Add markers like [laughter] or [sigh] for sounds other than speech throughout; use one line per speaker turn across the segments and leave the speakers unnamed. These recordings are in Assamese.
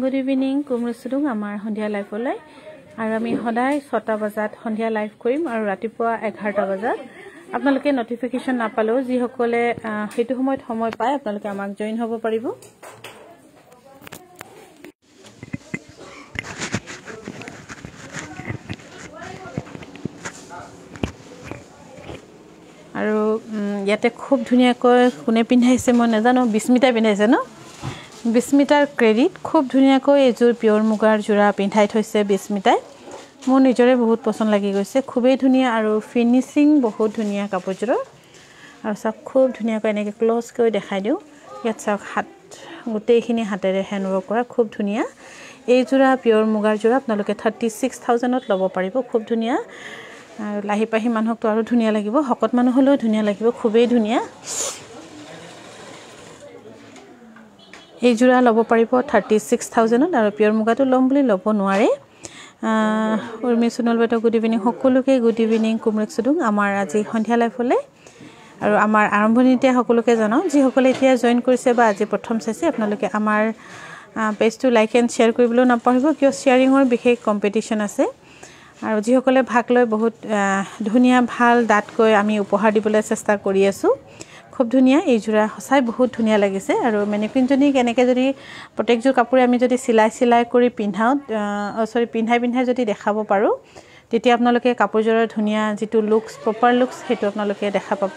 গুড ইভিনিং কুমৰচুদুং আমাৰ সন্ধিয়া লাইফলৈ আৰু আমি সদায় ছটা বজাত সন্ধিয়া লাইভ কৰিম আৰু ৰাতিপুৱা এঘাৰটা বজাত। আপোনালোকে নটিফিকেশ্যন নাপালেও যিসকলে সেইটো সময়ত সময় পায় আপোনালোকে আমাক জইন হ'ব পাৰিব। আৰু ইয়াতে খুব ধুনীয়াকৈ কোনে পিন্ধাইছে মই নাজানো বিস্মিতাই পিন্ধাইছে ন? বিস্মিতাৰ ক্ৰেডিট খুব ধুনীয়াকৈ এইযোৰ পিয়ৰ মুগাৰ যোৰা পিন্ধাই থৈছে বিস্মিতাই। মোৰ নিজৰে বহুত পচন্দ লাগি গৈছে। খুবেই ধুনীয়া আৰু ফিনিচিং বহুত ধুনীয়া কাপোৰযোৰৰ। আৰু চাওক খুব ধুনীয়াকৈ এনেকৈ ক্লজকৈ দেখাই দিওঁ। ইয়াত চাওক হাত গোটেইখিনি হাতেৰে হেণ্ডৱৰ্ক কৰা খুব ধুনীয়া। এইযোৰা পিয়ৰ মুগাৰ যোৰা আপোনালোকে থাৰ্টি ছিক্স থাউজেণ্ডত ল'ব পাৰিব খুব ধুনীয়া। আৰু লাহি পাহি মানুহকতো আৰু ধুনীয়া লাগিব শকত মানুহ হ'লেও ধুনীয়া লাগিব খুবেই ধুনীয়া। এইযোৰা ল'ব পাৰিব থাৰ্টি ছিক্স থাউজেণ্ডত আৰু পিয়ৰ মুগাটো ল'ম বুলি ল'ব নোৱাৰে। উৰ্মি সোণল বাইদেউ গুড ইভিনিং সকলোকে গুড ইভিনিং কুমৰেক চুডুং। আমাৰ আজি সন্ধিয়া লাইফলৈ আৰু আমাৰ আৰম্ভণিতে সকলোকে জনাওঁ যিসকলে এতিয়া জইন কৰিছে বা আজি প্ৰথম চাইছে আপোনালোকে আমাৰ পেজটো লাইক এণ্ড শ্বেয়াৰ কৰিবলৈও নাপাহৰিব কিয় শ্বেয়াৰিঙৰ বিশেষ কম্পিটিশ্যন আছে। আৰু যিসকলে ভাগ লৈ বহুত ধুনীয়া ভাল ডাঠকৈ আমি উপহাৰ দিবলৈ চেষ্টা কৰি আছোঁ। খুব ধুনীয়া এইযোৰা সঁচাই বহুত ধুনীয়া লাগিছে। আৰু মেনিকুইনজনীক এনেকৈ যদি প্ৰত্যেকযোৰ কাপোৰে আমি যদি চিলাই চিলাই কৰি পিন্ধাওঁ চৰি পিন্ধাই পিন্ধাই যদি দেখাব পাৰোঁ তেতিয়া আপোনালোকে কাপোৰযোৰৰ ধুনীয়া যিটো লুকছ প্ৰপাৰ লুকছ সেইটো আপোনালোকে দেখা পাব।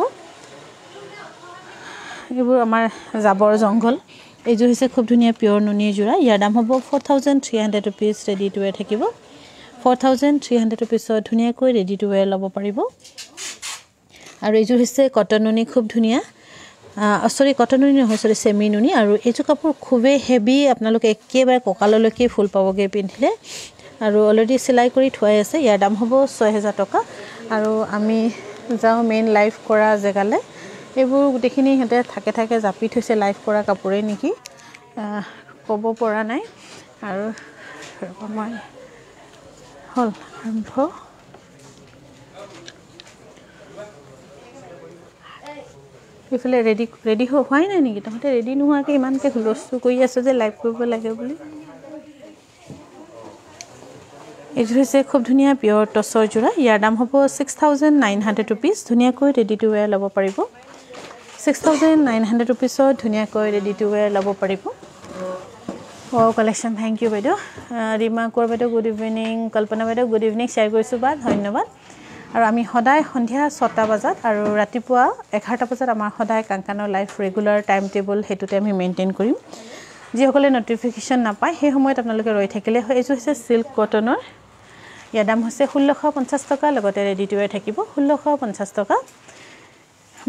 এইবোৰ আমাৰ জাবৰ জংঘল। এইযোৰ হৈছে খুব ধুনীয়া পিয়ৰ নুনিৰ যোৰা। ইয়াৰ দাম হ'ব four thousand three hundred rupees ready to wear থাকিব। ফ'ৰ থাউজেণ্ড থ্ৰী হাণ্ড্ৰেড ৰুপিছত ধুনীয়াকৈ ৰেডি টু ৱেৰ ল'ব পাৰিব। আৰু এইযোৰ হৈছে কটন নুনি খুব ধুনীয়া। চৰি কটন নুনি নহয় চেমি নুনি আৰু এইযোৰ কাপোৰ খুবেই হেভি আপোনালোকে একেবাৰে কঁকাললৈকে ফুল পাবগৈ পিন্ধিলে। আৰু অলৰেডি চিলাই কৰি থোৱাই আছে ইয়াৰ দাম হ'ব ছয় হেজাৰ টকা। আৰু আমি যাওঁ মেইন লাইভ কৰা জেগালৈ। এইবোৰ গোটেইখিনি সিহঁতে থাকে থাকে জাপি থৈছে লাইভ কৰা কাপোৰেই নেকি? ক'ব পৰা নাই। আৰু মই হ'ল আৰম্ভ। এইফালে ৰেডি ৰেডি হোৱাই নাই নেকি? তহঁতে ৰেডি নোহোৱাকৈ ইমানকৈ হুলস্থুল কৰি আছোঁ যে লাইভ কৰিব লাগে বুলি। এইযোৰ হৈছে খুব ধুনীয়া পিয়ৰ টচৰ যোৰা। ইয়াৰ দাম হ'ব six thousand nine hundred rupees ধুনীয়াকৈ ৰেডি টু ৱেৰ ল'ব পাৰিব। ছিক্স থাউজেণ্ড নাইন হাণ্ড্ৰেড ৰুপিজত ধুনীয়াকৈ ৰেডি টু ৱেৰ ল'ব পাৰিব। অ' কালেকশ্যন থেংক ইউ বাইদেউ। ৰীমা কোঁৱৰ বাইদেউ গুড ইভিনিং কল্পনা বাইদেউ গুড ইভিনিং শ্বেয়াৰ কৰিছোঁ বা ধন্যবাদ। আৰু আমি সদায় সন্ধিয়া ছটা বজাত আৰু ৰাতিপুৱা এঘাৰটা বজাত আমাৰ সদায় কাংকানৰ লাইফ ৰেগুলাৰ টাইম টেবুল সেইটোতে আমি মেইনটেইন কৰিম। যিসকলে নটিফিকেশ্যন নাপায় সেই সময়ত আপোনালোকে ৰৈ থাকিলে হয়। এইযোৰ হৈছে চিল্ক কটনৰ ইয়াৰ দাম হৈছে ষোল্লশ পঞ্চাছ টকা লগতে ৰেডি টু ৱেৰ থাকিব ষোল্লশ পঞ্চাছ টকা।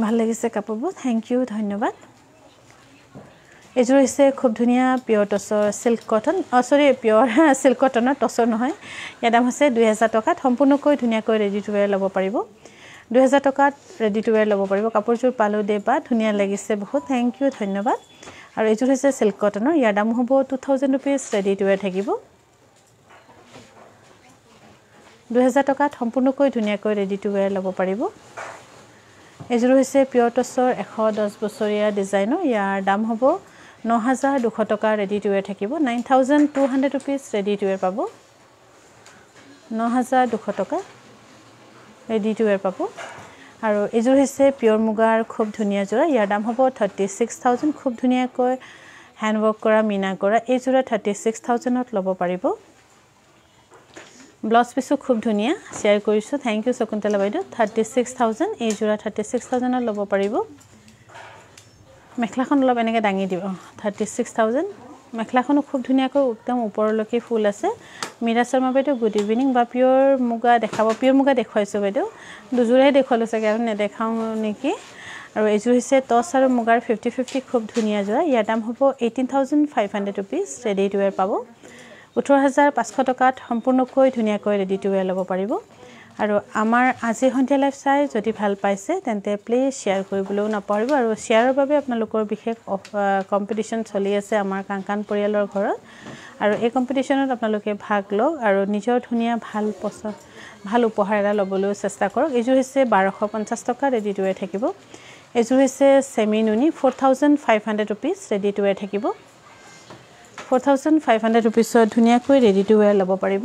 ভাল লাগিছে কাপোৰবোৰ। থেংক ইউ ধন্যবাদ। এইযোৰ হৈছে খুব ধুনীয়া পিয়ৰ টচৰ চিল্ক কটন অঁ চৰি পিয়ৰ চিল্ক কটনৰ টচৰ নহয়। ইয়াৰ দাম হৈছে দুহেজাৰ টকাত সম্পূৰ্ণকৈ ধুনীয়াকৈ ৰেডি টু ৱেৰ ল'ব পাৰিব। দুহেজাৰ টকাত ৰেডি টু ৱেৰ ল'ব পাৰিব। কাপোৰযোৰ পালোঁ দে বা ধুনীয়া লাগিছে বহুত। থেংক ইউ ধন্যবাদ। আৰু এইযোৰ হৈছে চিল্ক কটনৰ ইয়াৰ দাম হ'ব two thousand rupees ready to wear থাকিব। দুহেজাৰ টকাত সম্পূৰ্ণকৈ ধুনীয়াকৈ ৰেডি টু ৱেৰ ল'ব পাৰিব। এইযোৰ হৈছে পিয়ৰ টচৰ এশ দহ বছৰীয়া ডিজাইনৰ ইয়াৰ দাম হ'ব ন হাজাৰ দুশ টকা ৰেডি টু ৱেৰ থাকিব। Nine thousand two hundred rupees ready to wear পাব। ন হাজাৰ দুশ টকা ৰেডি টু ৱেৰ পাব। আৰু এইযোৰ হৈছে পিয়ৰ মুগাৰ খুব ধুনীয়া যোৰা। ইয়াৰ দাম হ'ব থাৰ্টি ছিক্স থাউজেণ্ড খুব ধুনীয়াকৈ হেণ্ডৱৰ্ক কৰা মীনা কৰা। এই যোৰা থাৰ্টি ছিক্স থাউজেণ্ডত ল'ব পাৰিব। ব্লাউজ পিচো খুব ধুনীয়া। শ্বেয়াৰ কৰিছোঁ। থেংক ইউ শকুন্তলা বাইদেউ। থাৰ্টি ছিক্স থাউজেণ্ড এই যোৰা থাৰ্টি ছিক্স থাউজেণ্ডত ল'ব পাৰিব। মেখেলাখন অলপ এনেকৈ দাঙি দিব। থাৰ্টি ছিক্স থাউজেণ্ড মেখেলাখনো খুব ধুনীয়াকৈ একদম ওপৰলৈকে ফুল আছে। মীৰা শৰ্মা বাইদেউ গুড ইভিনিং বা পিয়ৰ মুগা দেখাব পিয়ৰ মুগা দেখুৱাইছোঁ বাইদেউ। দুযোৰেই দেখুৱালোঁ চাগে আৰু নেদেখাওঁ নেকি? আৰু এইযোৰ হৈছে টচ আৰু মুগাৰ ফিফটি ফিফটি খুব ধুনীয়া যোৰা ইয়াৰ দাম হ'ব eighteen thousand five hundred rupees ready to wear পাব। ওঠৰ হাজাৰ পাঁচশ টকাত সম্পূৰ্ণকৈ ধুনীয়াকৈ ৰেডি টু ৱেৰ ল'ব পাৰিব। আৰু আমাৰ আজি সন্ধিয়া লাইফ চাই যদি ভাল পাইছে তেন্তে প্লিজ শ্বেয়াৰ কৰিবলৈও নাপাহৰিব আৰু শ্বেয়াৰৰ বাবে আপোনালোকৰ বিশেষ কম্পিটিশ্যন চলি আছে আমাৰ কাংকান পৰিয়ালৰ ঘৰত। আৰু এই কম্পিটিশ্যনত আপোনালোকে ভাগ লওক আৰু নিজৰ ধুনীয়া ভাল পচন্দ ভাল উপহাৰ এটা ল'বলৈও চেষ্টা কৰক। এইযোৰ হৈছে বাৰশ পঞ্চাছ টকা ৰেডি টু ৱেৰ থাকিব। এইযোৰ হৈছে ছেমি নুনি four thousand five hundred rupees ready to wear থাকিব। ফ'ৰ থাউজেণ্ড ফাইভ হাণ্ড্ৰেড ৰুপিজত ধুনীয়াকৈ ৰেডি টু ৱেৰ ল'ব পাৰিব।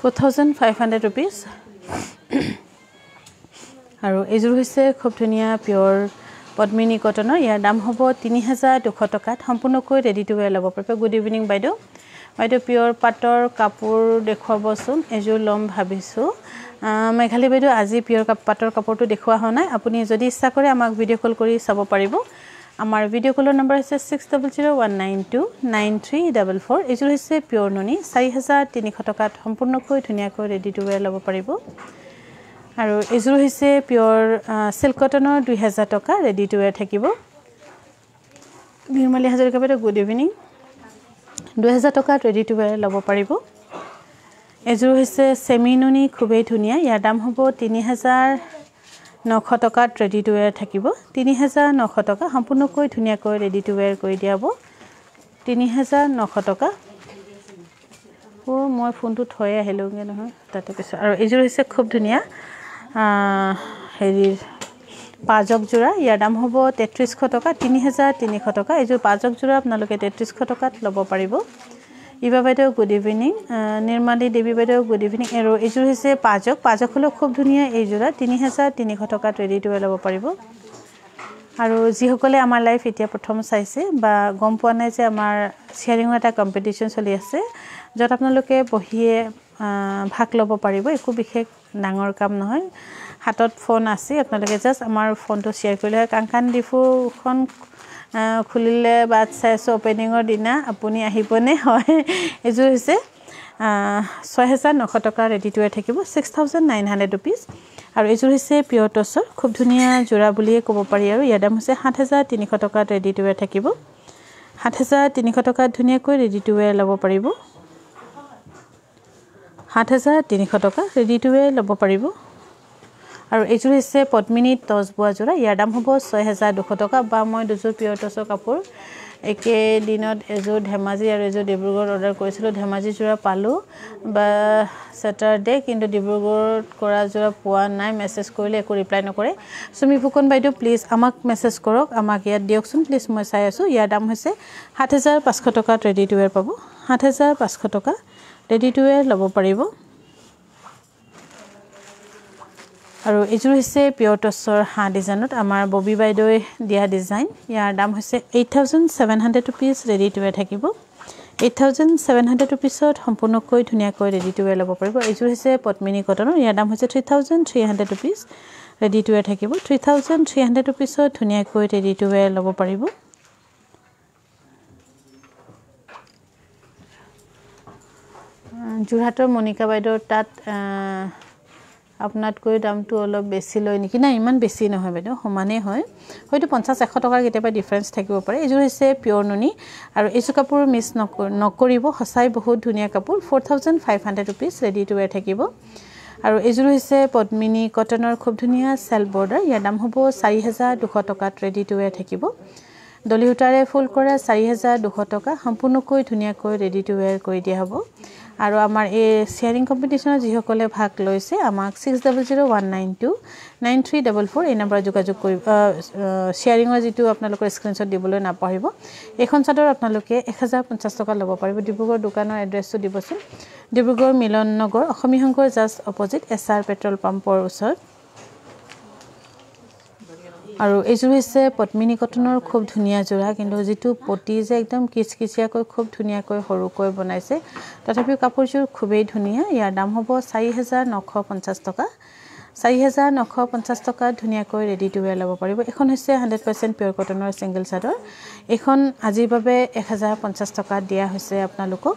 Four thousand five hundred rupees. আৰু এইযোৰ হৈছে খুব ধুনীয়া পিয়'ৰ পদ্মিনী কটনৰ। ইয়াৰ দাম হ'ব তিনি হাজাৰ দুশ টকাত। সম্পূৰ্ণকৈ ৰেডি টু ৱেৰ ল'ব পাৰিব। গুড ইভিনিং বাইদেউ। বাইদেউ পিয়'ৰ পাটৰ কাপোৰ দেখুৱাবচোন। এযোৰ ল'ম ভাবিছোঁ। মেঘালী বাইদেউ আজি পিয়'ৰ পাটৰ কাপোৰটো দেখুওৱা হোৱা নাই। আপুনি যদি ইচ্ছা কৰে আমাক ভিডিঅ' কল কৰি চাব পাৰিব। আমাৰ ভিডিঅ' কলৰ নম্বৰ হৈছে six double zero' one nine two nine three double four এইযোৰ হৈছে পিয়'ৰ নুনি চাৰি হাজাৰ তিনিশ টকাত সম্পূৰ্ণকৈ ধুনীয়াকৈ ৰেডি টু ৱেৰ ল'ব পাৰিব। আৰু এইযোৰ হৈছে পিয়'ৰ চিল্ক কটনৰ দুই হাজাৰ টকা ৰেডি টু ৱেৰ থাকিব। নিৰ্মালী হাজৰিকা বাইদেউ গুড ইভিনিং দুহেজাৰ টকাত ৰেডি টু ৱেৰ ল'ব পাৰিব। এযোৰ হৈছে চেমি নুনি খুবেই ধুনীয়া। ইয়াৰ দাম হ'ব তিনি হাজাৰ নশ টকাত ৰেডি টু ৱেৰ থাকিব। তিনি হাজাৰ নশ টকা সম্পূৰ্ণকৈ ধুনীয়াকৈ ৰেডি টু ৱেৰ কৰি দিয়া হ'ব। তিনি হাজাৰ নশ টকা। অ' মই ফোনটো থৈ আহিলোঁগৈ নহয় তাতে পিছত। আৰু এইযোৰ হৈছে খুব ধুনীয়া। হেৰিৰ পাজক যোৰা ইয়াৰ দাম হ'ব তেত্ৰিছশ টকা তিনি হাজাৰ তিনিশ টকা। এইযোৰ পাজক যোৰা আপোনালোকে তেত্ৰিছশ টকাত ল'ব পাৰিব। ইবা বাইদেউ গুড ইভিনিং নিৰ্মালী দেৱী বাইদেউ গুড ইভিনিং আৰু এইযোৰ হৈছে পাজক। পাজক হ'লেও খুব ধুনীয়া এইযোৰা। তিনি হাজাৰ তিনিশ টকাত ৰেডি টু ল'ব পাৰিব। আৰু যিসকলে আমাৰ লাইফ এতিয়া প্ৰথম চাইছে বা গম পোৱা নাই যে আমাৰ শ্বেয়াৰিঙৰ এটা কম্পিটিশ্যন চলি আছে য'ত আপোনালোকে বহিয়ে ভাগ ল'ব পাৰিব। একো বিশেষ ডাঙৰ কাম নহয়। হাতত ফোন আছে। আপোনালোকে জাষ্ট আমাৰ ফোনটো শ্বেয়াৰ কৰিলে কাংকান ডিফুখন খুলিলে বাট চাইছোঁ অ'পেনিঙৰ দিনা। আপুনি আহিবনে? [laughs] হয় এইযোৰ হৈছে ছয় হেজাৰ নশ টকা ৰেডি টুৱে থাকিব six thousand nine hundred rupees আৰু এইযোৰ হৈছে পিয়'ৰ টচৰ খুব ধুনীয়া যোৰা বুলিয়ে ক'ব পাৰি আৰু। ইয়াৰ দাম হৈছে সাত হেজাৰ তিনিশ টকাত ৰেডি টুৱে থাকিব। সাত হেজাৰ তিনিশ টকাত ধুনীয়াকৈ ৰেডি টুৱে ল'ব পাৰিব। সাত হেজাৰ তিনিশ টকা ৰেডি টুৱে ল'ব পাৰিব। আৰু এইযোৰ হৈছে পদ্মিনী টচ বোৱা যোৰা। ইয়াৰ দাম হ'ব ছয় হেজাৰ দুশ টকা বা মই দুযোৰ পিয়ৰ টচৰ কাপোৰ। একেদিনত এযোৰ ধেমাজি আৰু এযোৰ ডিব্ৰুগড়ত অৰ্ডাৰ কৰিছিলোঁ। ধেমাজি যোৰা পালোঁ বা ছেটাৰডে কিন্তু ডিব্ৰুগড়ত কৰা যোৰা পোৱা নাই। মেছেজ কৰিলে একো ৰিপ্লাই নকৰে। চুমি ফুকন বাইদেউ প্লিজ আমাক মেছেজ কৰক। আমাক ইয়াত দিয়কচোন। প্লিজ মই চাই আছোঁ। ইয়াৰ দাম হৈছে সাত হেজাৰ পাঁচশ টকাত ৰেডি টু ৱেৰ পাব। সাত হেজাৰ পাঁচশ টকা ৰেডি টু ৱেৰ ল'ব পাৰিব। আৰু এইযোৰ হৈছে পিয়ৰ টচৰ হাঁহ ডিজাইনত আমাৰ ববী বাইদেৱে দিয়া ডিজাইন। ইয়াৰ দাম হৈছে eight thousand seven hundred rupees ready to wear থাকিব। এইট থাউজেণ্ড ছেভেন হাণ্ড্ৰেড ৰুপিজত সম্পূৰ্ণকৈ ধুনীয়াকৈ ৰেডি টু ৱেৰ ল'ব পাৰিব। এইযোৰ হৈছে পদ্মিনী কটনৰ ইয়াৰ দাম হৈছে three thousand three hundred rupees ready to wear থাকিব। থ্ৰী থাউজেণ্ড থ্ৰী হাণ্ড্ৰেড ৰুপিজত ধুনীয়াকৈ ৰেডি টু ৱেৰ ল'ব পাৰিব। যোৰহাটৰ মণিকা বাইদেউৰ তাত আপোনাতকৈ দামটো অলপ বেছি লয় নেকি? নাই ইমান বেছি নহয় বাইদেউ সমানেই হয়। হয়তো পঞ্চাছ এশ টকাৰ কেতিয়াবা ডিফাৰেঞ্চ থাকিব পাৰে। এইযোৰ হৈছে পিয়'ৰ নুনি আৰু এইযোৰ কাপোৰ মিছ নকৰিব। সঁচাই বহুত ধুনীয়া কাপোৰ। Four thousand five hundred rupees ready to wear থাকিব। আৰু এইযোৰ হৈছে পদ্মিনী কটনৰ খুব ধুনীয়া চেল্ফ বৰ্ডাৰ ইয়াৰ দাম হ'ব চাৰি হেজাৰ দুশ টকাত ৰেডি টু ৱেৰ থাকিব। দলি সূতাৰে ফুল কৰা চাৰি হেজাৰ দুশ টকা সম্পূৰ্ণকৈ ধুনীয়াকৈ ৰেডি টু ৱেৰ কৰি দিয়া হ'ব। আৰু আমাৰ এই শ্বেয়াৰিং কম্পিটিশ্যনত যিসকলে ভাগ লৈছে আমাক six double zero' one nine two nine three double four এই নম্বৰত যোগাযোগ কৰিব শ্বেয়াৰিঙৰ যিটো আপোনালোকৰ স্ক্ৰীণশ্বট দিবলৈ নাপাহৰিব এইখন চাদৰ আপোনালোকে এক হাজাৰ পঞ্চাছ টকা ল'ব পাৰিব। ডিব্ৰুগড় দোকানৰ এড্ৰেছটো দিবচোন। ডিব্ৰুগড় মিলন নগৰ অসমীয়া সংঘৰ just opposite S R petrol পাম্পৰ ওচৰত। আৰু এইযোৰ হৈছে পদ্মিনী কটনৰ খুব ধুনীয়া যোৰা কিন্তু যিটো পতি যে একদম কিচকিচিয়াকৈ খুব ধুনীয়াকৈ সৰুকৈ বনাইছে তথাপিও কাপোৰযোৰ খুবেই ধুনীয়া। ইয়াৰ দাম হ'ব চাৰি হেজাৰ নশ পঞ্চাছ টকা। চাৰি হেজাৰ নশ পঞ্চাছ টকাত ধুনীয়াকৈ ৰেডি টু ৱেৰ ল'ব পাৰিব। এইখন হৈছে হাণ্ড্ৰেড পাৰ্চেণ্ট পিয়ৰ কটনৰ ছিংগল চাদৰ। এইখন আজিৰ বাবে এক হাজাৰ পঞ্চাছ টকাত দিয়া হৈছে আপোনালোকক।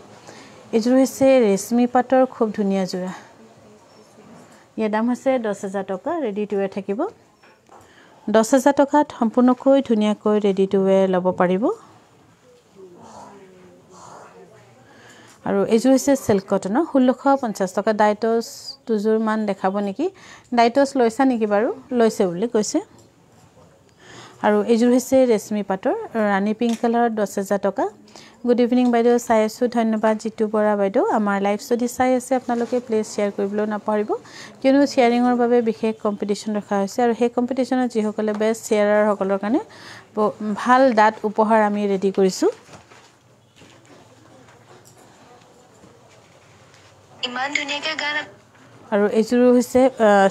এইযোৰ হৈছে ৰেচমি পাটৰ খুব ধুনীয়া যোৰা। ইয়াৰ দাম হৈছে দহ হেজাৰ টকা ৰেডি টু ৱেৰ থাকিব। দহ হেজাৰ টকাত সম্পূৰ্ণকৈ ধুনীয়াকৈ ৰেডি টু ৱেৰ ল'ব পাৰিব। আৰু এইযোৰ হৈছে চিল্ক কটনৰ ষোল্লশ পঞ্চাছ টকা। ডাইটছ দুযোৰমান দেখাব নেকি? ডাইটছ লৈছা নেকি বাৰু? লৈছে বুলি কৈছে। আৰু এইযোৰ হৈছে ৰেচমি পাটৰ ৰাণী পিংক কালাৰত দহ হেজাৰ টকা। গুড ইভিনিং বাইদেউ। চাই আছোঁ। ধন্যবাদ জিতু বৰা বাইদেউ। আমাৰ লাইভ যদি চাই আছে। আপোনালোকে প্লিজ শ্বেয়াৰ কৰিবলৈও নাপাহৰিব। কিয়নো শ্বেয়াৰিঙৰ বাবে বিশেষ কম্পিটিশ্যন ৰখা হৈছে আৰু সেই কম্পিটিশ্যনত যিসকলে বেষ্ট শ্বেয়াৰাৰসকলৰ কাৰণে ভাল দাঁত উপহাৰ আমি ৰেডি কৰিছোঁ।
ইমান ধুনীয়াকৈ গান
আৰু এইযোৰ হৈছে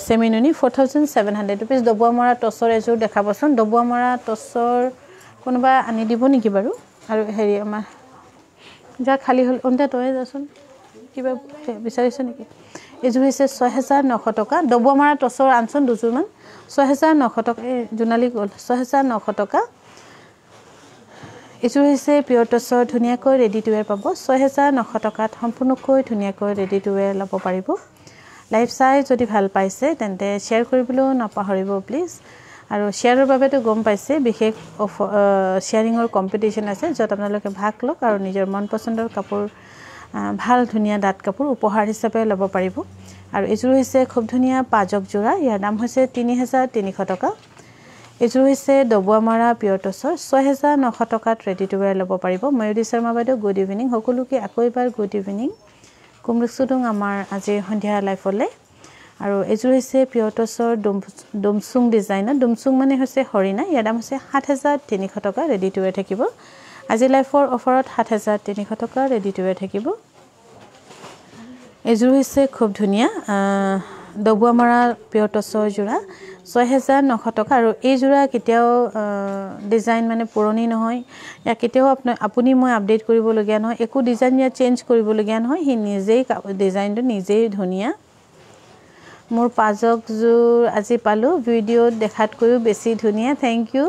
চেমিননি। Four thousand seven hundred rupees ডবোৱা মৰা টচৰ এযোৰ দেখাবচোন। ডবোৱা মৰা টচৰ কোনোবা আনি দিব নেকি বাৰু? আৰু হেৰি আমাৰ যা খালী হ'ল অন্তে তয়ে যাচোন। কিবা বিচাৰিছ নেকি? এইযোৰ হৈছে ছহেজাৰ নশ টকা। ডবোৱা মৰা টচৰ আনচোন দুযোৰমান। ছহেজাৰ নশ টকা এই জোনালী গ'ল। ছহেজাৰ নশ টকা। এইযোৰ হৈছে পিয়ৰ টচৰ ধুনীয়াকৈ ৰেডি টু ৱেৰ পাব। ছহেজাৰ নশ টকাত সম্পূৰ্ণকৈ ধুনীয়াকৈ ৰেডি টু ৱেৰ ল'ব পাৰিব। লাইভ চাই যদি ভাল পাইছে তেন্তে শ্বেয়াৰ কৰিবলৈও নাপাহৰিব প্লিজ আৰু শ্বেয়াৰৰ বাবেতো গম পাইছে বিশেষ অফ শ্বেয়াৰিঙৰ কম্পিটিশ্যন আছে য'ত আপোনালোকে ভাগ লওক আৰু নিজৰ মন পচন্দৰ কাপোৰ ভাল ধুনীয়া দাঁত কাপোৰ উপহাৰ হিচাপে ল'ব পাৰিব। আৰু এইযোৰ হৈছে খুব ধুনীয়া পাজক যোৰা ইয়াৰ দাম হৈছে তিনি হেজাৰ তিনিশ টকা। এইযোৰ হৈছে ডবোৱা মৰা পিয়ৰ টচৰ ছয় হেজাৰ নশ টকাত ৰেডি টু ৱেৰ ল'ব পাৰিব। ময়ূৰী শৰ্মা বাইদেউ গুড ইভিনিং সকলোকে আকৌ এবাৰ গুড ইভিনিং কুমৰুক চুডুং আমাৰ আজিৰ সন্ধিয়া লাইফলৈ আৰু এইযোৰ হৈছে পিয়ৰ টচৰ ডুম ডুমচুং ডিজাইনৰ ডুমচুং মানে হৈছে হৰিণা ইয়াৰ দাম হৈছে সাত হেজাৰ তিনিশ টকা ৰেডি টু ৱেৰ থাকিব। আজি লাইফৰ অফাৰত সাত হেজাৰ তিনিশ টকা ৰেডি টু ৱেৰ থাকিব। এইযোৰ হৈছে খুব ধুনীয়া ডবোৱা মৰা পিয়ৰ টচৰ যোৰা ছয় হেজাৰ নশ টকা। আৰু এই যোৰা কেতিয়াও ডিজাইন মানে পুৰণি নহয়। ইয়াক কেতিয়াও আপোনাৰ আপুনি মই আপডেট কৰিবলগীয়া নহয়। একো ডিজাইন ইয়াত চেঞ্জ কৰিবলগীয়া নহয়। সি নিজেই ডিজাইনটো নিজেই ধুনীয়া। মোৰ পাজকযোৰ আজি পালোঁ। ভিডিঅ'ত দেখাতকৈও বেছি ধুনীয়া। থেংক ইউ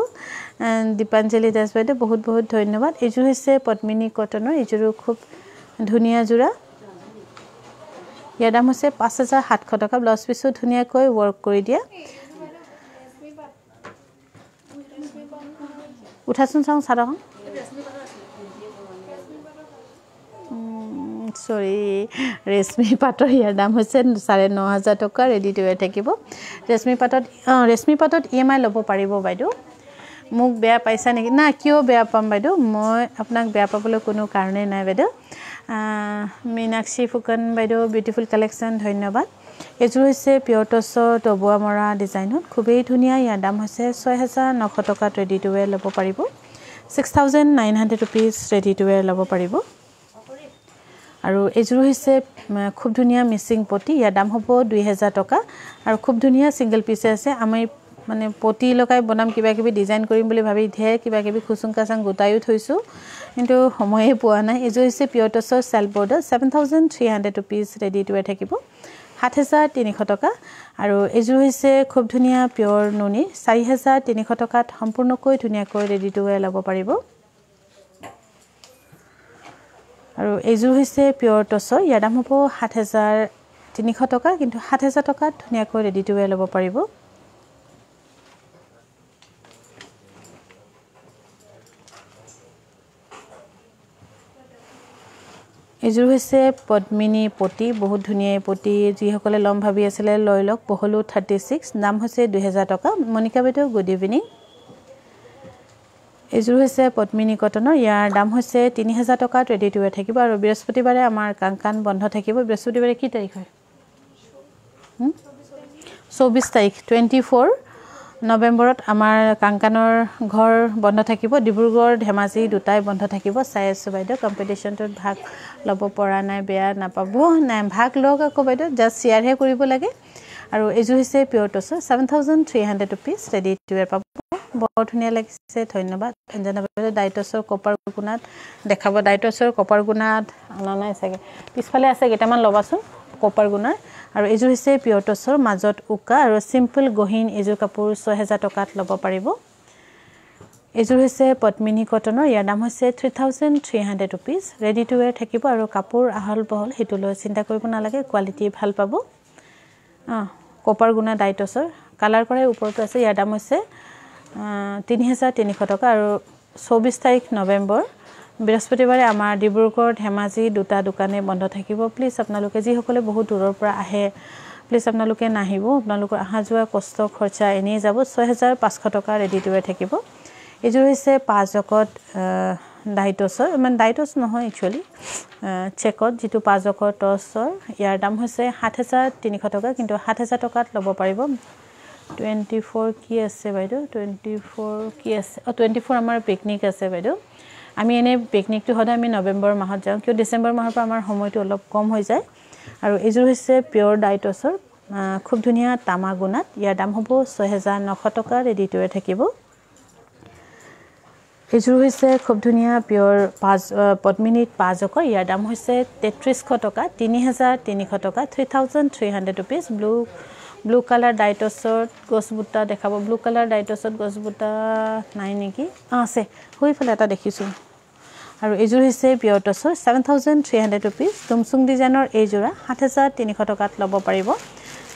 দীপাঞ্জলি দাস বাইদেউ। বহুত বহুত ধন্যবাদ। এইযোৰ হৈছে পদ্মিনী কটনৰ। এইযোৰো খুব ধুনীয়া যোৰা। ইয়াৰ দাম হৈছে পাঁচ হাজাৰ সাতশ টকা। ব্লাউজ পিছো ধুনীয়াকৈ ৱৰ্ক কৰি দিয়া। উঠাচোন চাওঁ চাদৰখন। চৰি ৰেচমি পাটৰ ইয়াৰ দাম হৈছে চাৰে ন হাজাৰ টকা ৰেডি টু ৱেৰ থাকিব। ৰেচমি পাটত অঁ ৰেচমি পাটত ই এম আই ল'ব পাৰিব বাইদেউ। মোক বেয়া পাইছা নেকি? না কিয় বেয়া পাম বাইদেউ? মই আপোনাক বেয়া পাবলৈ কোনো কাৰণেই নাই বাইদেউ। মীনাক্ষী ফুকন বাইদেউ বিউটিফুল কালেকশ্যন ধন্যবাদ। এইযোৰ হৈছে পিয়ৰ টচৰ টবোৱা মৰা ডিজাইনত। খুবেই ধুনীয়া ইয়াৰ দাম হৈছে ছয় হেজাৰ নশ টকাত ৰেডি টু ৱেৰ ল'ব পাৰিব। Six thousand nine hundred rupees ready to wear ল'ব পাৰিব। আৰু এইযোৰ হৈছে খুব ধুনীয়া মিচিং পটি ইয়াৰ দাম হ'ব দুই হেজাৰ টকা। আৰু খুব ধুনীয়া ছিংগল পিছে আছে। আমি মানে পটি লগাই বনাম কিবা কিবি ডিজাইন কৰিম বুলি ভাবি ঢেৰ কিবা কিবি খুচুং কাচাং গোটায়ো থৈছোঁ। কিন্তু সময়ে পোৱা নাই। এইযোৰ হৈছে pure টচৰ self border seven thousand three hundred rupees ready to wear থাকিব। সাত হেজাৰ তিনিশ টকা। আৰু এইযোৰ হৈছে খুব ধুনীয়া পিয়ৰ নুনি। চাৰি হেজাৰ তিনিশ টকাত সম্পূৰ্ণকৈ ধুনীয়াকৈ ৰেডি টু ৱেৰ ল'ব পাৰিব। আৰু এইযোৰ হৈছে পিয়ৰ টচৰ। ইয়াৰ দাম হ'ব সাত হেজাৰ তিনিশ টকা কিন্তু সাত হেজাৰ টকাত ধুনীয়াকৈ ৰেডি টু ৱেৰ ল'ব পাৰিব। এইযোৰ হৈছে পদ্মিনী পতি বহুত ধুনীয়া এই পতি। যিসকলে ল'ম ভাবি আছিলে লৈ লওক। পহলো থাৰ্টি ছিক্স দাম হৈছে দুহেজাৰ টকা। মণিকা বাইদেউ গুড ইভিনিং এইযোৰ হৈছে পদ্মিনী কটনৰ ইয়াৰ দাম হৈছে তিনি হাজাৰ টকাত ৰেডি টু ৱেৰ থাকিব আৰু বৃহস্পতিবাৰে আমাৰ কাণ বন্ধ থাকিব। বৃহস্পতিবাৰে কি তাৰিখ হয়? চৌবিছ তাৰিখ টুৱেণ্টি ফ'ৰ নৱেম্বৰত আমাৰ কাংকানৰ ঘৰ বন্ধ থাকিব ডিব্ৰুগড় ধেমাজি দুটাই বন্ধ থাকিব। চাই আছোঁ বাইদেউ কম্পিটিশ্যনটোত ভাগ ল'ব পৰা নাই বেয়া নাপাব। নাই ভাগ লওক আকৌ বাইদেউ জাষ্ট শ্বেয়াৰহে কৰিব লাগে। আৰু এইযোৰ হৈছে pure টচৰ seven thousand three hundred rupees ready to wear পাব। বৰ ধুনীয়া লাগিছে ধন্যবাদ। বাইদেউ ডাইটছৰ কপাৰ গুণাত দেখাব ডাইটছৰ কপাৰ গুণাত অনা নাই চাগে। পিছফালে আছে কেইটামান ল'বাচোন কপাৰ গুণাৰ। আৰু এইযোৰ হৈছে পিয়ৰ টচৰ মাজত উকা আৰু চিম্পল গহীন এইযোৰ কাপোৰ ছয় হেজাৰ টকাত ল'ব পাৰিব। এইযোৰ হৈছে পদ্মিনী কটনৰ ইয়াৰ দাম হৈছে three thousand three hundred rupees ready to wear থাকিব আৰু কাপোৰ আহল বহল সেইটো লৈ চিন্তা কৰিব নালাগে কোৱালিটি ভাল পাব। অঁ কপাৰ গুণা ডাইটছৰ। কালাৰ কৰাই ওপৰতো আছে ইয়াৰ দাম হৈছে তিনি হেজাৰ তিনিশ টকা আৰু চৌবিছ তাৰিখ নৱেম্বৰ বৃহস্পতিবাৰে আমাৰ ডিব্ৰুগড় ধেমাজি দুটা দোকানেই বন্ধ থাকিব। প্লিজ আপোনালোকে যিসকলে বহুত দূৰৰ পৰা আহে প্লিজ আপোনালোকে নাহিব। আপোনালোকৰ অহা যোৱা কষ্ট খৰচা এনেই যাব। ছয় হেজাৰ পাঁচশ টকা ৰেডি টু ৱেৰ থাকিব। এইযোৰ হৈছে পাঁচ জকত ডাইটছৰ মানে ডাইটছ নহয় একচুৱেলি চেকত যিটো পাঁচ জকৰ টছৰ ইয়াৰ দাম হৈছে সাত হেজাৰ তিনিশ টকা কিন্তু সাত হেজাৰ টকাত ল'ব পাৰিব। টুৱেণ্টি ফ'ৰ কি আছে বাইদেউ? টুৱেণ্টি ফ'ৰ কি আছে? অঁ টুৱেণ্টি ফ'ৰ আমাৰ পিকনিক আছে বাইদেউ। আমি এনেই পিকনিকটো সদায় আমি নৱেম্বৰ মাহত যাওঁ কিয় ডিচেম্বৰ মাহৰ পৰা আমাৰ সময়টো অলপ কম হৈ যায়। আৰু এইযোৰ হৈছে পিয়'ৰ ডাইটছৰ খুব ধুনীয়া তামা গুণাত ইয়াৰ দাম হ'ব ছয় হেজাৰ নশ টকা ৰেডি টুৱে থাকিব। এইযোৰ হৈছে খুব ধুনীয়া পিয়'ৰ পাঁচ পদ্মিনীত পাঁচ অকৰ। ইয়াৰ দাম হৈছে তেত্ৰিছশ টকা তিনি হেজাৰ তিনিশ টকা three thousand three hundred rupees blue blue colour ডাইটছত গছবুটা দেখাব। ব্লু কালাৰ ডাইটছত গছবুটা নাই নেকি? অঁ আছে। সেইফালে এটা দেখিছোঁ। আৰু এইযোৰ হৈছে pure টছৰ seven thousand three hundred rupees টুমচুং ডিজাইনৰ এইযোৰা সাত হেজাৰ তিনিশ টকাত ল'ব পাৰিব।